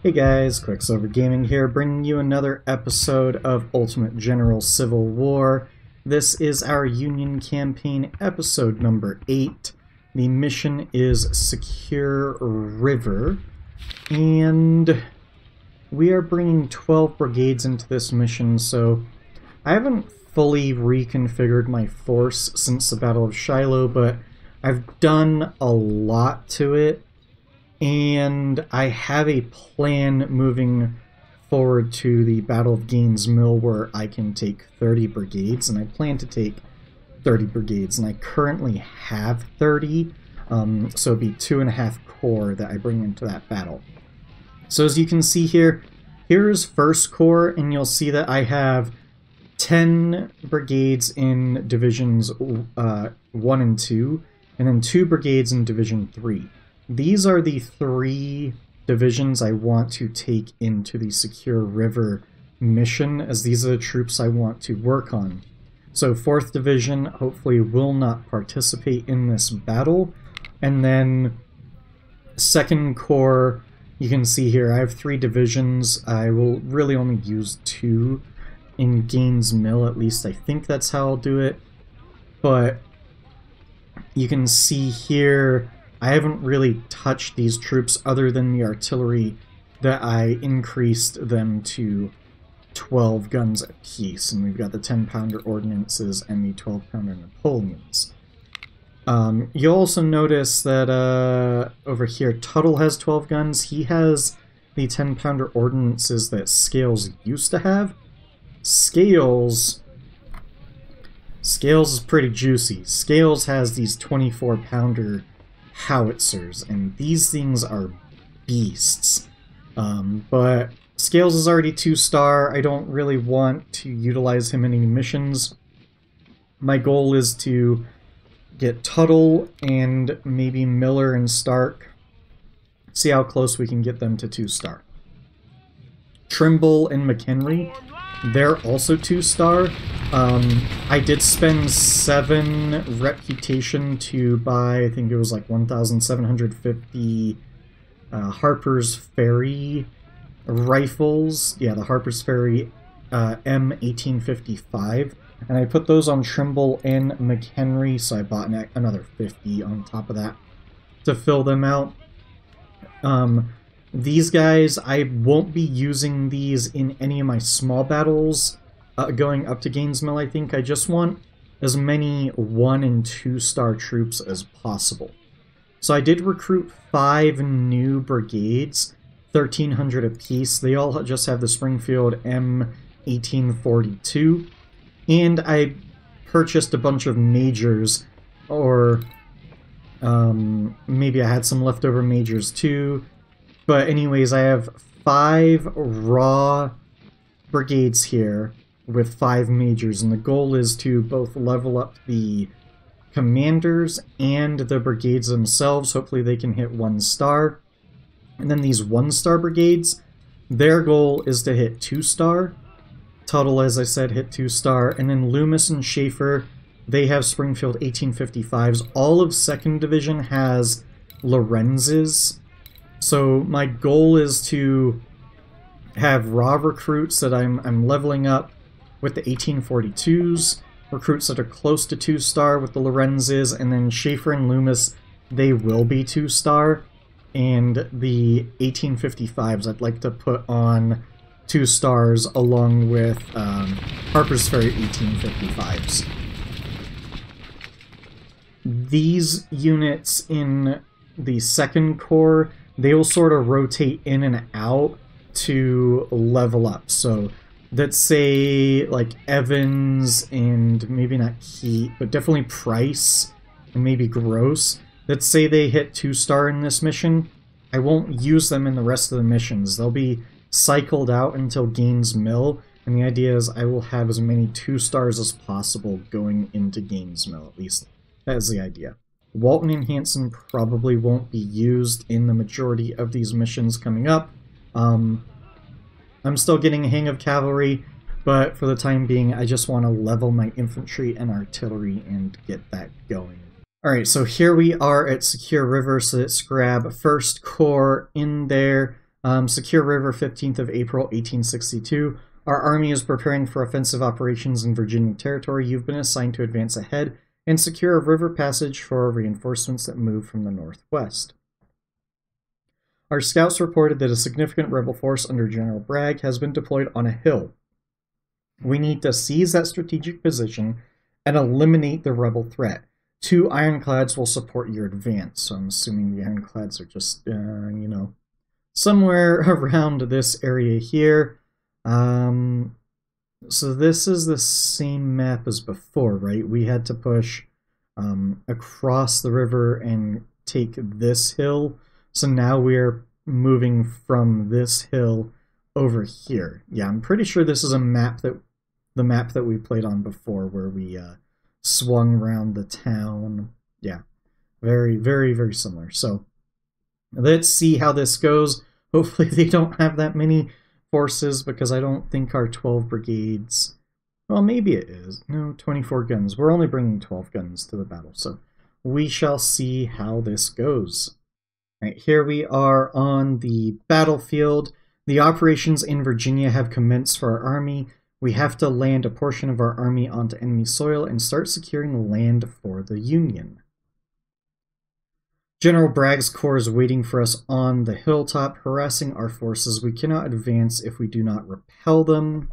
Hey guys, Quicksilver Gaming here, bringing you another episode of Ultimate General Civil War. This is our Union Campaign episode number 8. The mission is Secure River, and we are bringing 12 brigades into this mission, so I haven't fully reconfigured my force since the Battle of Shiloh, but I've done a lot to it and I have a plan moving forward to the Battle of Gaines Mill where I can take 30 brigades, and I plan to take 30 brigades, and I currently have 30, um, so it'd be two and a half corps that I bring into that battle. So as you can see here, here's First Corps, and you'll see that I have 10 brigades in Divisions uh, 1 and 2, and then 2 brigades in Division 3. These are the three divisions I want to take into the Secure River mission, as these are the troops I want to work on. So 4th Division hopefully will not participate in this battle, and then 2nd Corps, you can see here, I have three divisions. I will really only use two in Gaines Mill, at least I think that's how I'll do it. But you can see here I haven't really touched these troops other than the artillery that I increased them to 12 guns apiece, and we've got the 10-pounder ordnances and the 12-pounder Napoleons. Um, you'll also notice that uh, over here, Tuttle has 12 guns. He has the 10-pounder ordnances that Scales used to have. Scales... Scales is pretty juicy. Scales has these 24-pounder howitzers, and these things are beasts. Um, but Scales is already two-star. I don't really want to utilize him in any missions. My goal is to get Tuttle and maybe Miller and Stark. See how close we can get them to two-star. Trimble and McHenry they're also two-star. Um, I did spend seven reputation to buy, I think it was like 1,750 uh, Harper's Ferry rifles. Yeah, the Harper's Ferry uh, M1855. And I put those on Trimble and McHenry, so I bought another 50 on top of that to fill them out. Um, these guys, I won't be using these in any of my small battles uh, going up to Gaines Mill, I think. I just want as many one and two star troops as possible. So I did recruit five new brigades, 1,300 apiece. They all just have the Springfield M1842. And I purchased a bunch of majors, or um, maybe I had some leftover majors too. But anyways, I have five raw brigades here with five majors, and the goal is to both level up the commanders and the brigades themselves. Hopefully they can hit one star. And then these one-star brigades, their goal is to hit two-star. Tuttle, as I said, hit two-star. And then Loomis and Schaefer, they have Springfield 1855s. All of 2nd Division has Lorenz's so my goal is to have raw recruits that I'm, I'm leveling up with the 1842s, recruits that are close to 2-star with the Lorenzes, and then Schaefer and Loomis, they will be 2-star. And the 1855s I'd like to put on 2 stars along with um, Harper's Ferry 1855s. These units in the second corps they will sort of rotate in and out to level up. So let's say like Evans and maybe not Heat, but definitely Price and maybe Gross. Let's say they hit two star in this mission. I won't use them in the rest of the missions. They'll be cycled out until Gaines Mill, and the idea is I will have as many two stars as possible going into Gaines Mill, at least. That is the idea. Walton and Hanson probably won't be used in the majority of these missions coming up. Um, I'm still getting a hang of cavalry, but for the time being, I just want to level my infantry and artillery and get that going. Alright, so here we are at Secure River, so let's grab First Corps in there. Um, Secure River, 15th of April, 1862. Our army is preparing for offensive operations in Virginia territory. You've been assigned to advance ahead and secure a river passage for reinforcements that move from the northwest. Our scouts reported that a significant rebel force under General Bragg has been deployed on a hill. We need to seize that strategic position and eliminate the rebel threat. Two ironclads will support your advance, so I'm assuming the ironclads are just, uh, you know, somewhere around this area here. Um, so this is the same map as before, right? We had to push um, across the river and take this hill. So now we're moving from this hill over here. Yeah, I'm pretty sure this is a map that the map that we played on before where we uh, swung around the town. Yeah, very, very, very similar. So let's see how this goes. Hopefully they don't have that many forces because I don't think our 12 brigades... Well, maybe it is. No, 24 guns. We're only bringing 12 guns to the battle, so we shall see how this goes. Right, here we are on the battlefield. The operations in Virginia have commenced for our army. We have to land a portion of our army onto enemy soil and start securing land for the Union. General Bragg's corps is waiting for us on the hilltop, harassing our forces. We cannot advance if we do not repel them.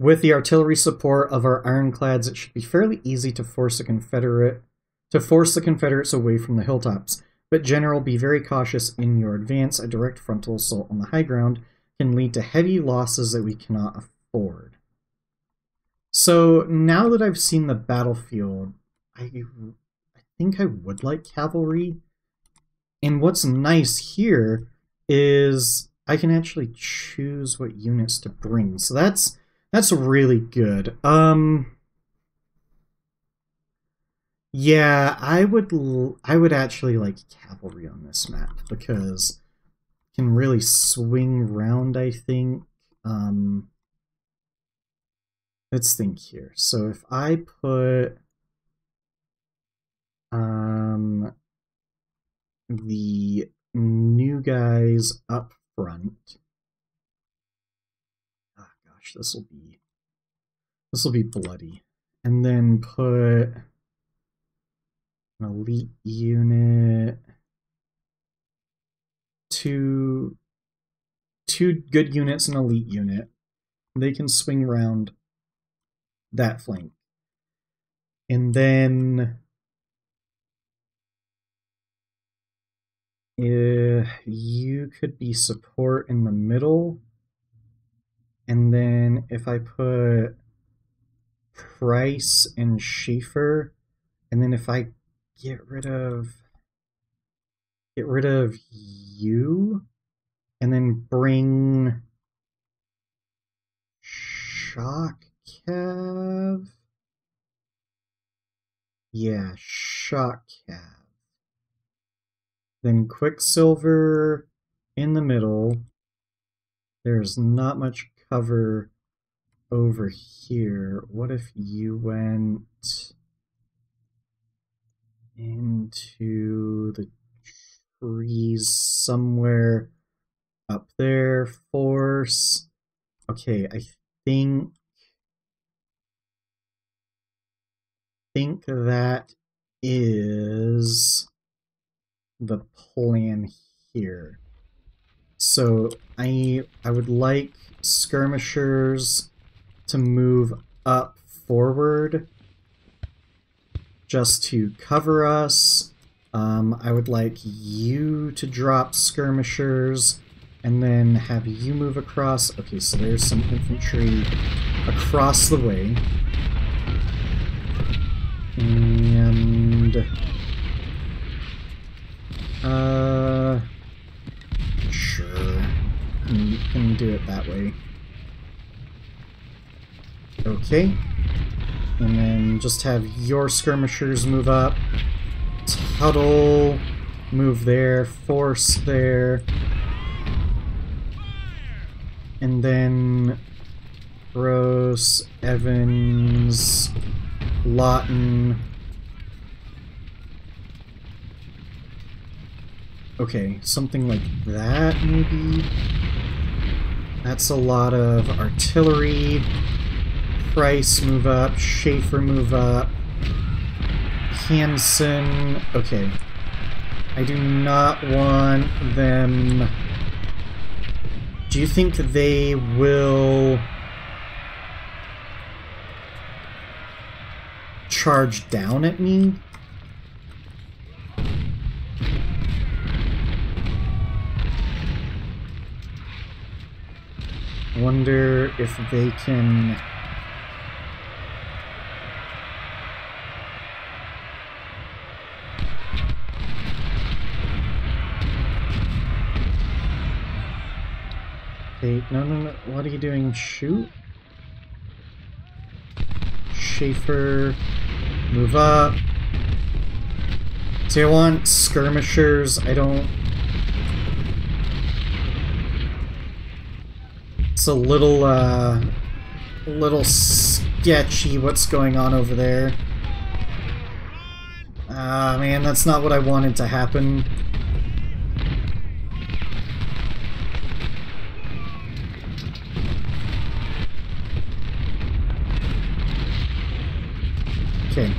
With the artillery support of our ironclads, it should be fairly easy to force a Confederate to force the Confederates away from the hilltops. But General, be very cautious in your advance. A direct frontal assault on the high ground can lead to heavy losses that we cannot afford. So now that I've seen the battlefield, I think I would like cavalry. And what's nice here is I can actually choose what units to bring. So that's that's really good. Um Yeah, I would I would actually like cavalry on this map because can really swing round, I think. Um Let's think here. So if I put um, the new guys up front. Oh gosh, this will be this will be bloody. And then put an elite unit, two two good units, an elite unit. They can swing around that flank. And then Uh, you could be support in the middle. And then if I put Price and Schaefer, and then if I get rid of get rid of you, and then bring Shock Cav. Yeah, Shock Cav. Then Quicksilver in the middle. There's not much cover over here. What if you went into the trees somewhere up there? Force. Okay, I think think that is the plan here. So I I would like skirmishers to move up forward just to cover us. Um, I would like you to drop skirmishers and then have you move across. Okay, so there's some infantry across the way. And uh, sure. You can do it that way. Okay. And then just have your skirmishers move up. Tuttle, move there, force there. And then Gross, Evans, Lawton, Okay, something like that, maybe? That's a lot of artillery. Price move up, Schaefer move up. Hanson, okay. I do not want them... Do you think they will... charge down at me? Wonder if they can... Okay, no, no, no, what are you doing? Shoot? Schaefer, move up. I want skirmishers, I don't It's a little, uh, a little sketchy what's going on over there. Ah, uh, man, that's not what I wanted to happen. Okay.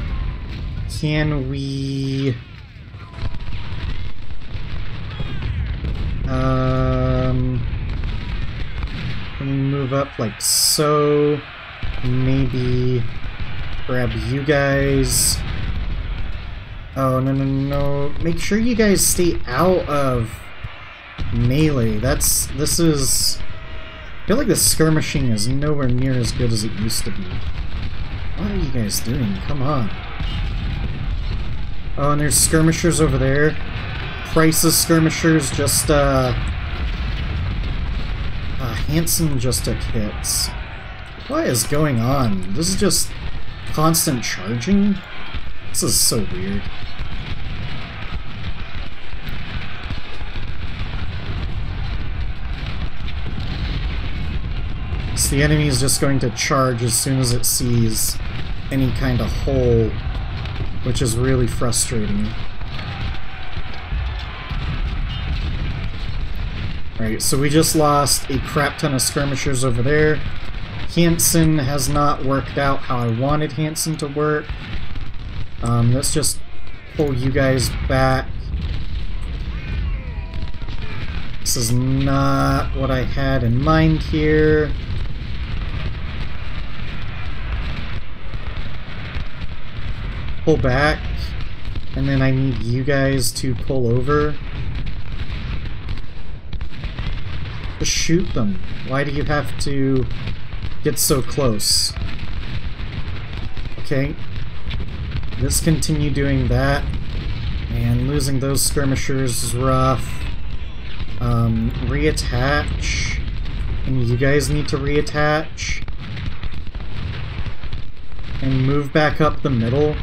Can we... move up like so. Maybe grab you guys. Oh, no, no, no. Make sure you guys stay out of melee. That's... This is... I feel like the skirmishing is nowhere near as good as it used to be. What are you guys doing? Come on. Oh, and there's skirmishers over there. Price's skirmishers just, uh... Uh, Hanson just took hits. What is going on? This is just constant charging? This is so weird. So the enemy is just going to charge as soon as it sees any kind of hole, which is really frustrating. Alright, so we just lost a crap ton of skirmishers over there. Hanson has not worked out how I wanted Hanson to work. Um, let's just pull you guys back. This is not what I had in mind here. Pull back, and then I need you guys to pull over. Just shoot them. Why do you have to get so close? Okay. Let's continue doing that. And losing those skirmishers is rough. Um, reattach. And you guys need to reattach. And move back up the middle.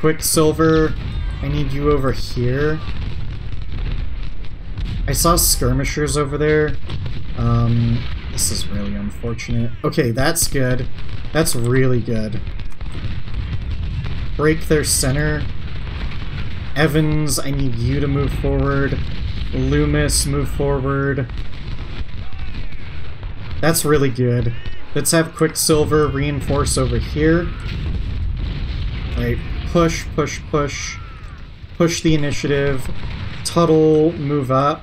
Quicksilver, I need you over here. I saw skirmishers over there. Um, this is really unfortunate. Okay, that's good. That's really good. Break their center. Evans, I need you to move forward. Loomis, move forward. That's really good. Let's have Quicksilver reinforce over here. Right, push, push, push. Push the initiative. Tuttle, move up.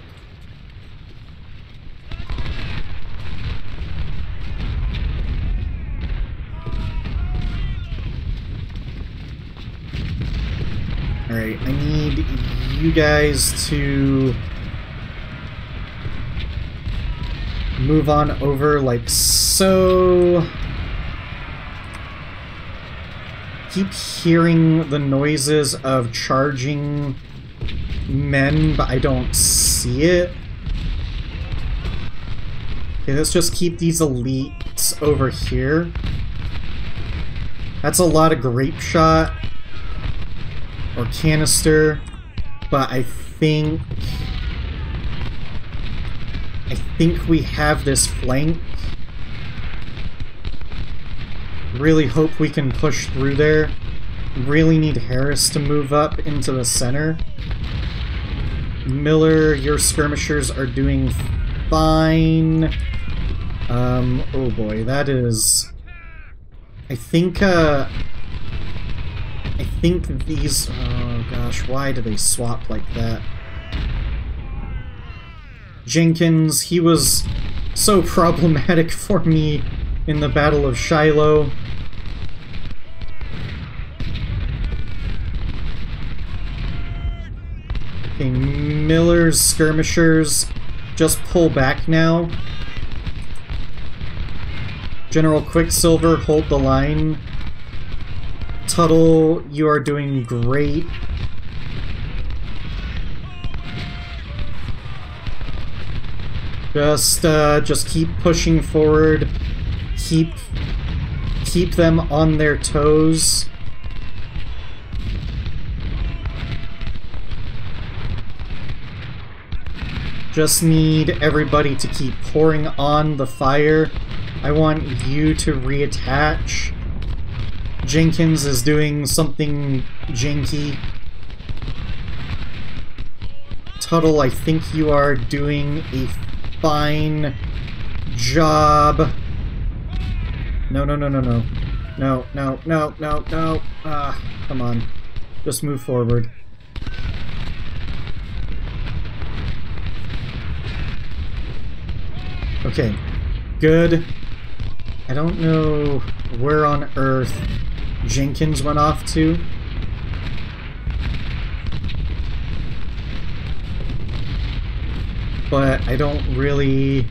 Alright, I need you guys to move on over like so. Keep hearing the noises of charging men, but I don't see it. Okay, let's just keep these elites over here. That's a lot of grape shot or canister, but I think... I think we have this flank. Really hope we can push through there. Really need Harris to move up into the center. Miller, your skirmishers are doing fine. Um, oh boy, that is... I think, uh... I think these... Oh gosh, why do they swap like that? Jenkins, he was so problematic for me in the Battle of Shiloh. Okay, Miller's skirmishers just pull back now. General Quicksilver, hold the line. Tuttle, you are doing great. Just, uh, just keep pushing forward. Keep, keep them on their toes. Just need everybody to keep pouring on the fire. I want you to reattach. Jenkins is doing something janky. Tuttle, I think you are doing a fine job. No, no, no, no, no. No, no, no, no, no. Ah, come on. Just move forward. Okay, good. I don't know where on earth Jenkins went off to. But I don't really...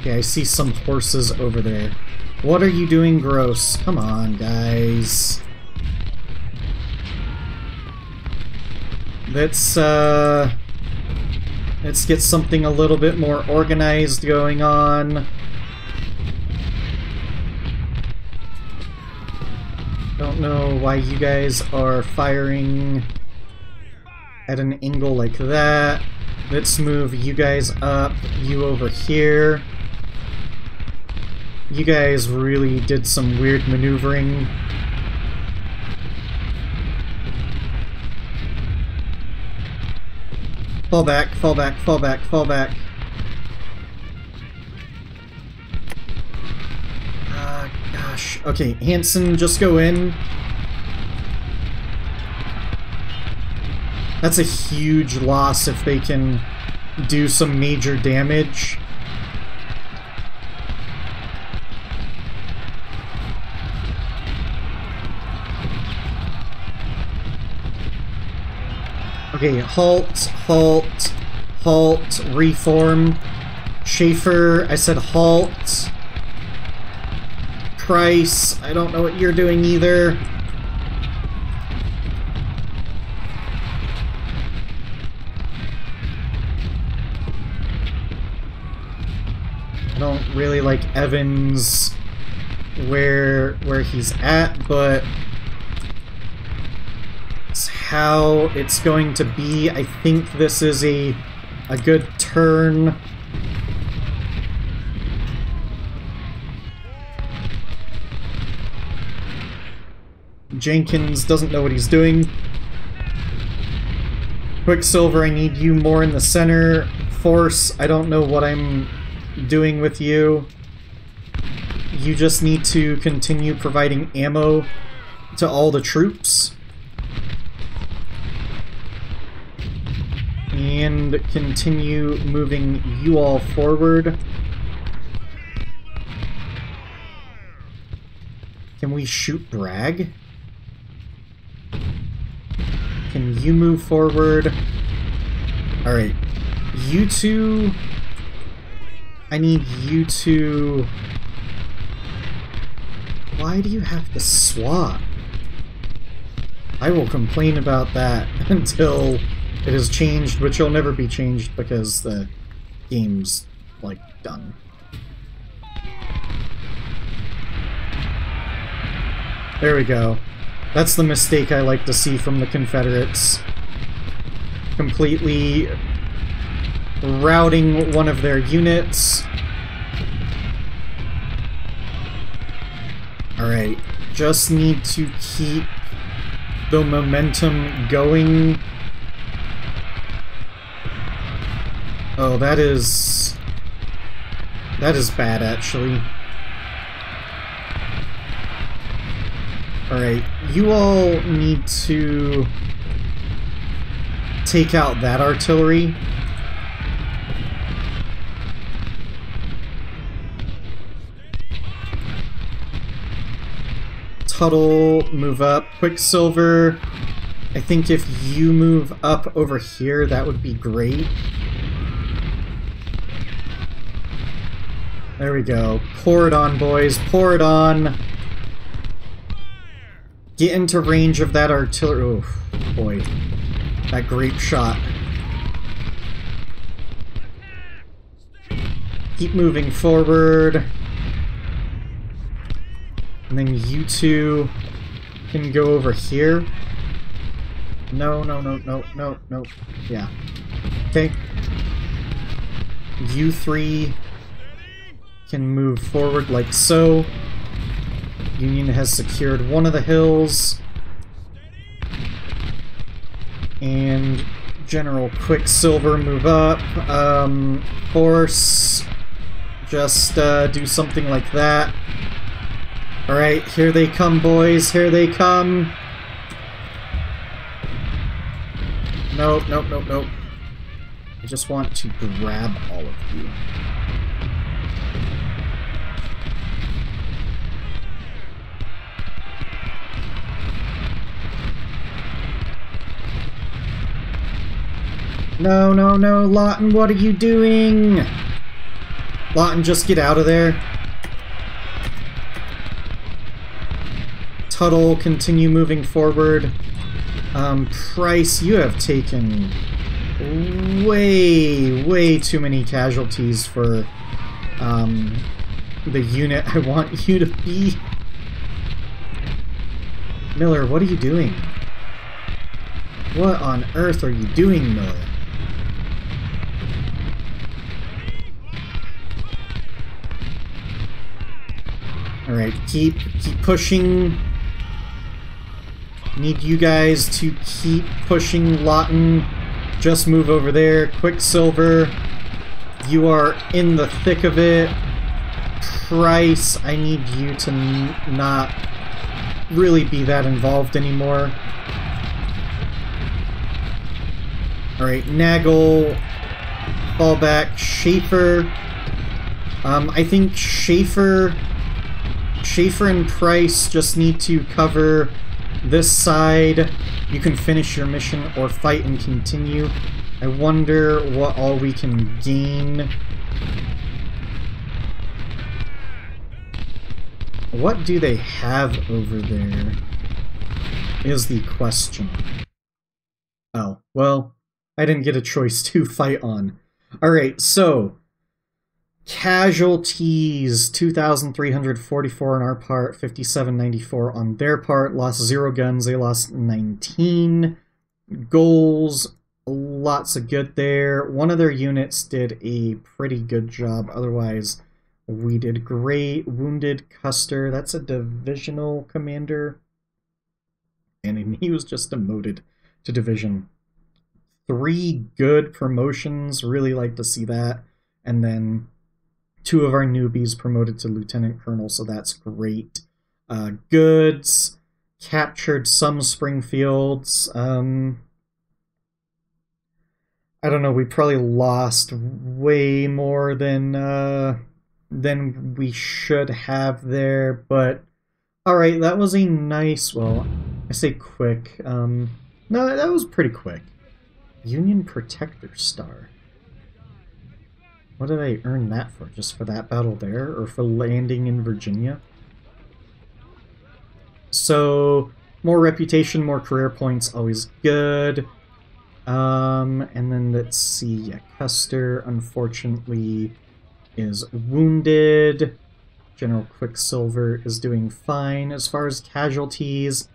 Okay, I see some horses over there. What are you doing, Gross? Come on, guys. Let's, uh... Let's get something a little bit more organized going on. Don't know why you guys are firing at an angle like that. Let's move you guys up, you over here. You guys really did some weird maneuvering. Fall back, fall back, fall back, fall back. Uh, gosh. Okay, Hanson, just go in. That's a huge loss if they can do some major damage. Okay, halt, halt, halt, reform. Schaefer, I said halt. Price, I don't know what you're doing either. I don't really like Evans where where he's at, but how it's going to be. I think this is a, a good turn. Jenkins doesn't know what he's doing. Quicksilver, I need you more in the center. Force, I don't know what I'm doing with you. You just need to continue providing ammo to all the troops. and continue moving you all forward. Can we shoot Bragg? Can you move forward? Alright. You two... I need you to... Why do you have to swap? I will complain about that until it has changed, which will never be changed because the game's, like, done. There we go. That's the mistake I like to see from the Confederates. Completely routing one of their units. Alright, just need to keep the momentum going. Oh, that is... That is bad, actually. Alright, you all need to take out that artillery. Tuttle, move up. Quicksilver, I think if you move up over here, that would be great. There we go. Pour it on, boys. Pour it on. Get into range of that artillery. Oh, boy. That grape shot. Keep moving forward. And then you two can go over here. No, no, no, no, no, no. Yeah. Okay. You three can move forward like so. Union has secured one of the hills. And General Quicksilver move up. Um, horse, just uh, do something like that. Alright, here they come, boys. Here they come. Nope, nope, nope, nope. I just want to grab all of you. No, no, no, Lawton, what are you doing? Lawton, just get out of there. Tuttle, continue moving forward. Um, Price, you have taken way, way too many casualties for um, the unit I want you to be. Miller, what are you doing? What on earth are you doing, Miller? Alright, keep keep pushing Need you guys to keep pushing Lawton. Just move over there. Quicksilver, you are in the thick of it. Price, I need you to not really be that involved anymore. Alright, Nagel, fall back. Schaefer, um, I think Schaefer, Schaefer and Price just need to cover this side, you can finish your mission or fight and continue. I wonder what all we can gain. What do they have over there? Is the question. Oh, well, I didn't get a choice to fight on. Alright, so Casualties 2,344 on our part, 5,794 on their part. Lost zero guns, they lost 19. Goals, lots of good there. One of their units did a pretty good job, otherwise, we did great. Wounded Custer, that's a divisional commander. And he was just demoted to division. Three good promotions, really like to see that. And then two of our newbies promoted to lieutenant colonel, so that's great. Uh, goods captured some Springfields. Um, I don't know. We probably lost way more than uh, than we should have there, but all right. That was a nice. Well, I say quick. Um, no, that was pretty quick. Union Protector Star. What did I earn that for? Just for that battle there? Or for landing in Virginia? So, more reputation, more career points, always good. Um, and then let's see, yeah, Custer, unfortunately, is wounded. General Quicksilver is doing fine. As far as casualties,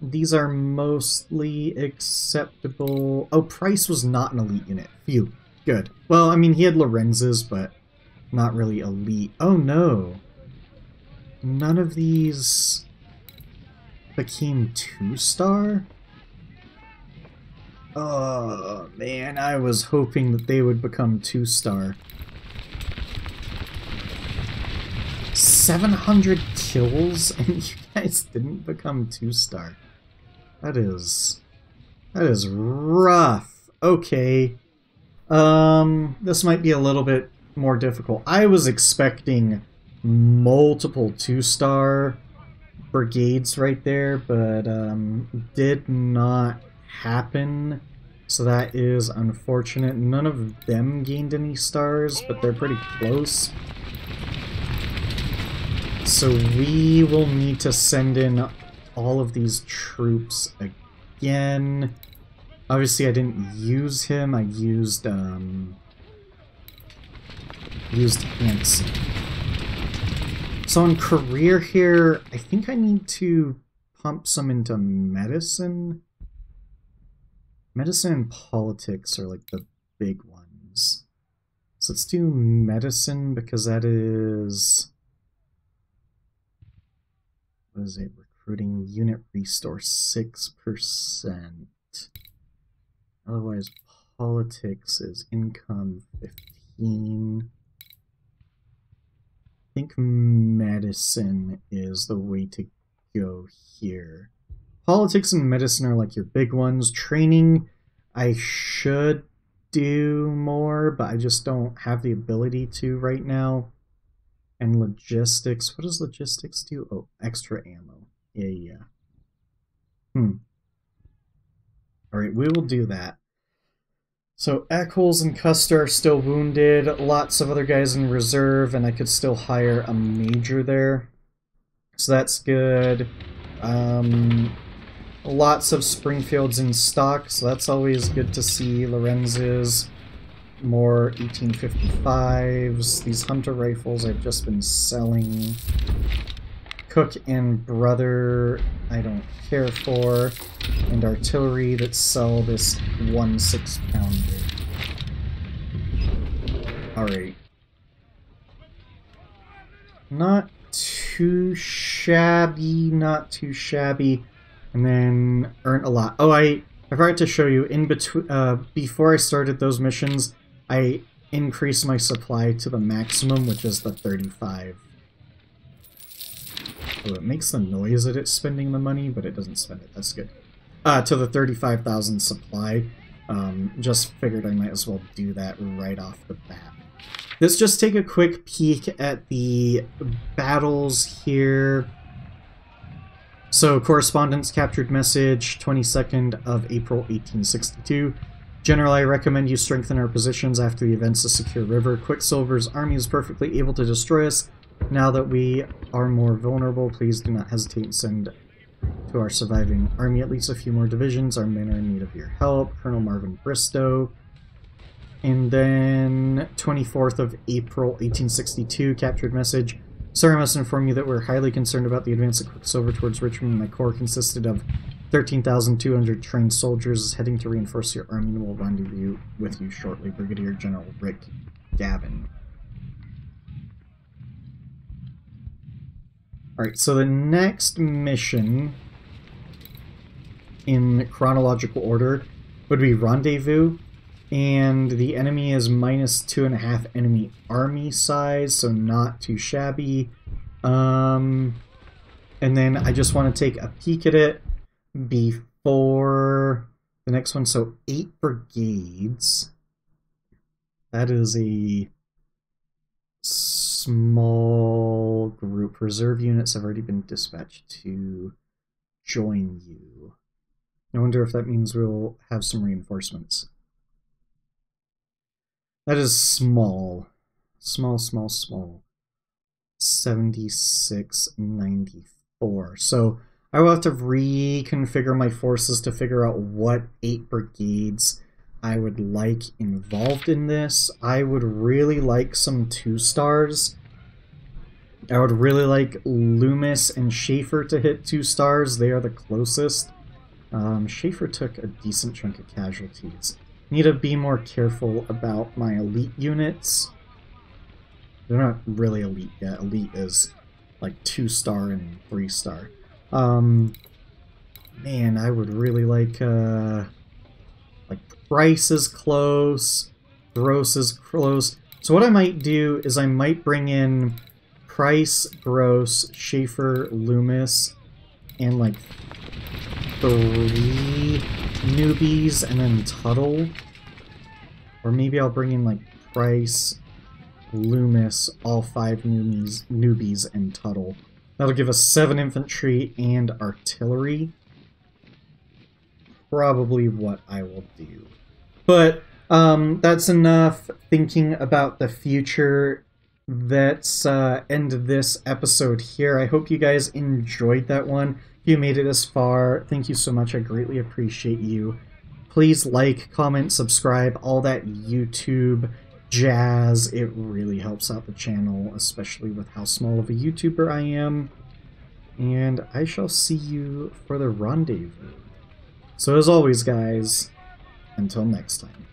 these are mostly acceptable. Oh, Price was not an elite unit. Phew. Good. Well, I mean, he had Lorenz's, but not really elite. Oh, no. None of these became two-star? Oh, man, I was hoping that they would become two-star. 700 kills and you guys didn't become two-star. That is... That is rough. Okay. Um, this might be a little bit more difficult. I was expecting multiple two-star brigades right there, but um, did not happen. So that is unfortunate. None of them gained any stars, but they're pretty close. So we will need to send in all of these troops again. Obviously I didn't use him, I used, um... Used Hanson. So in career here, I think I need to pump some into medicine. Medicine and politics are like the big ones. So let's do medicine because that is... What is it? Recruiting unit restore 6%. Otherwise, politics is income 15 I think medicine is the way to go here. Politics and medicine are like your big ones. Training, I should do more, but I just don't have the ability to right now. And logistics, what does logistics do? Oh, extra ammo. Yeah, yeah. Hmm. Alright, we will do that. So Eccles and Custer are still wounded, lots of other guys in reserve, and I could still hire a major there. So that's good. Um, lots of Springfields in stock, so that's always good to see. Lorenz's, more 1855s. These hunter rifles I've just been selling. Cook and Brother I don't care for, and artillery that sell this one six pounder. Alright. Not too shabby, not too shabby. And then earn a lot. Oh, I, I forgot to show you, in between, uh, before I started those missions, I increased my supply to the maximum, which is the 35 Oh, it makes the noise that it's spending the money, but it doesn't spend it. That's good. Uh, to the 35,000 supply. Um, just figured I might as well do that right off the bat. Let's just take a quick peek at the battles here. So, correspondence captured message, 22nd of April 1862. General, I recommend you strengthen our positions after the events of Secure River. Quicksilver's army is perfectly able to destroy us now that we are more vulnerable, please do not hesitate and send to our surviving army at least a few more divisions. Our men are in need of your help. Colonel Marvin Bristow. And then 24th of April 1862, captured message. Sir, I must inform you that we're highly concerned about the advance of Quicksilver towards Richmond. My corps consisted of 13,200 trained soldiers is heading to reinforce your army and will rendezvous with you shortly. Brigadier General Rick Gavin. Alright, so the next mission in chronological order would be Rendezvous, and the enemy is minus two and a half enemy army size, so not too shabby. Um, and then I just want to take a peek at it before the next one. So eight brigades. That is a small. Reserve units have already been dispatched to join you. I wonder if that means we'll have some reinforcements. That is small. Small, small, small. 7694. So I will have to reconfigure my forces to figure out what eight brigades I would like involved in this. I would really like some two stars. I would really like Loomis and Schaefer to hit two stars. They are the closest. Um, Schaefer took a decent chunk of casualties. Need to be more careful about my elite units. They're not really elite yet. Elite is like two star and three star. Um, man, I would really like uh, Like, Price is close, Gross is close. So what I might do is I might bring in Price, Gross, Schaefer, Loomis, and like three newbies and then Tuttle. Or maybe I'll bring in like Price, Loomis, all five newbies, newbies, and Tuttle. That'll give us seven infantry and artillery. Probably what I will do. But um, that's enough thinking about the future. Let's uh, end this episode here. I hope you guys enjoyed that one. If you made it this far, thank you so much. I greatly appreciate you. Please like, comment, subscribe, all that YouTube jazz. It really helps out the channel, especially with how small of a YouTuber I am. And I shall see you for the rendezvous. So as always, guys, until next time.